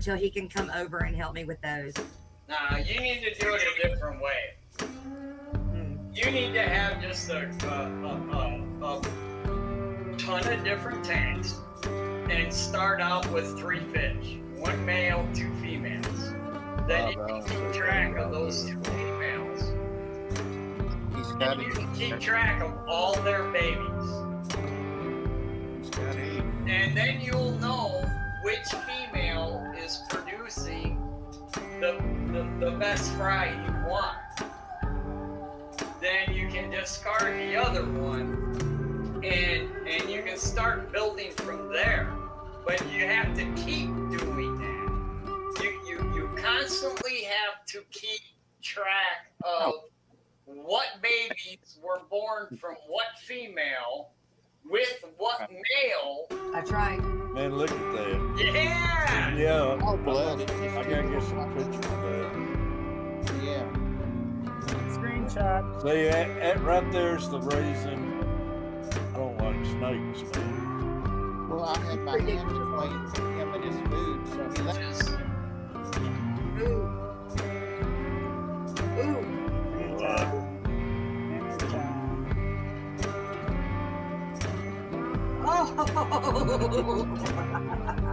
until he can come over and help me with those. Nah, you need to do it a different way. You need to have just a, a, a, a, a ton of different tanks and start out with three fish one male, two females. Then you can keep track of those two females. He's got And you can keep track of all their babies. He's got it. And then you'll know which female is producing the, the, the best fry you want. Then you can discard the other one and and you can start building from there. But you have to keep doing that. You you, you constantly have to keep track of what babies were born from what female with what male. I right. Man, look at that. Yeah! Yeah. Oh, blood. It's I gotta get some pictures of that. Yeah. Screenshot. See, that, that right there's the reason I don't like snakes, man. Well, I had my hand between him and his food, so he let Just Ooh. Ooh. Anytime.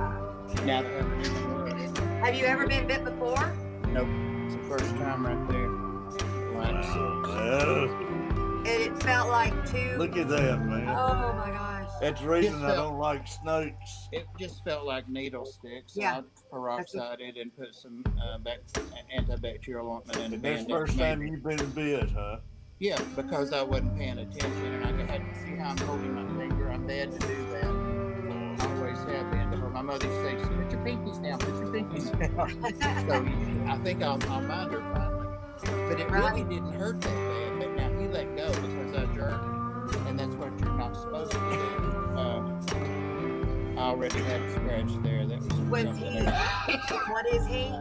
Oh. Now the other end Have you ever been bit before? Nope. It's the first time right there. Line six. Uh, And it felt like two. look at that, man. Oh my gosh. That's the reason I don't like snakes. It just felt like needle sticks. Yeah. I peroxided and put some uh, bac- antibacterial ointment in the And that's the first time you've been bit, huh? Yeah, because I wasn't paying attention and I had to see how I'm holding my finger. I'm bad to do that. My mother says, put your pinkies down, put your pinkies down. so I think I'll, I'll mind her finally. But it really didn't hurt that bad. But now he let go because I jerked. And that's what you're not supposed to do. Uh, I already had a scratch there. That was, Was something he? What is he?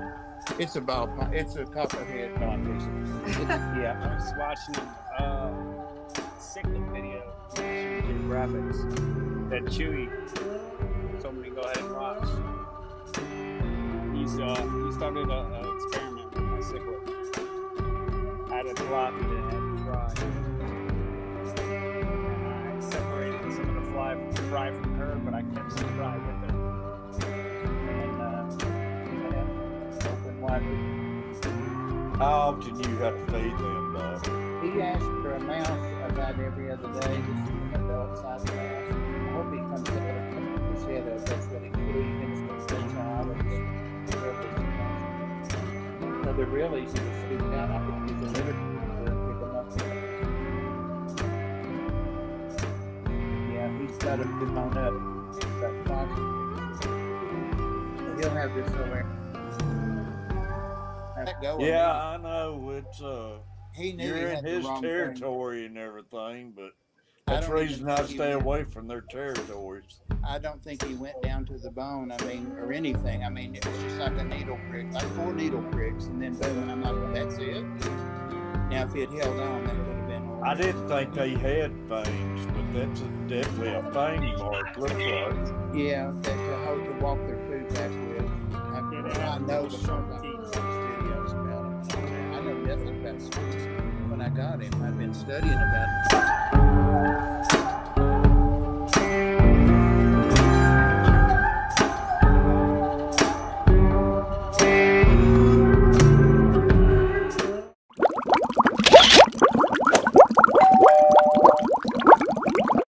It's a ball. It's a copperhead non Yeah, I was watching a uh, Cichlid video, Chewy graphics that Chewy told me to go ahead and watch. He's uh, he started an experiment with my cichlid. I had it floppy that had to fry. And I separated some of the fly fry from her, but I kept the fry with her. And uh, yeah, open wide. How often do you have to feed them, Bob? He asked for a mouse about every other day. This is an adult size mouse. I hope he comes up with head up. That's what he believes in. That's how I would So they're real easy to scoop out. I could use a litter to pick them up. Yeah, he's got them good on up. He's got five. So he'll have this over. Go Yeah. I know it's uh, he knew you're he in his thing. territory and everything, but that's the don't reason I stay went- away from their territories. I don't think he went down to the bone. I mean, or anything. I mean, it was just like a needle prick, like four needle pricks, and then boom. And I'm like, well, that's it. Now, if it held on, that could have been. I didn't think they had fangs, but that's a, definitely a fang mark. Looks like. Yeah, that to hold to walk their food back with. I, I know because I Sharp watched teeth. videos about him. I know nothing about snakes. When I got him, I've been studying about him.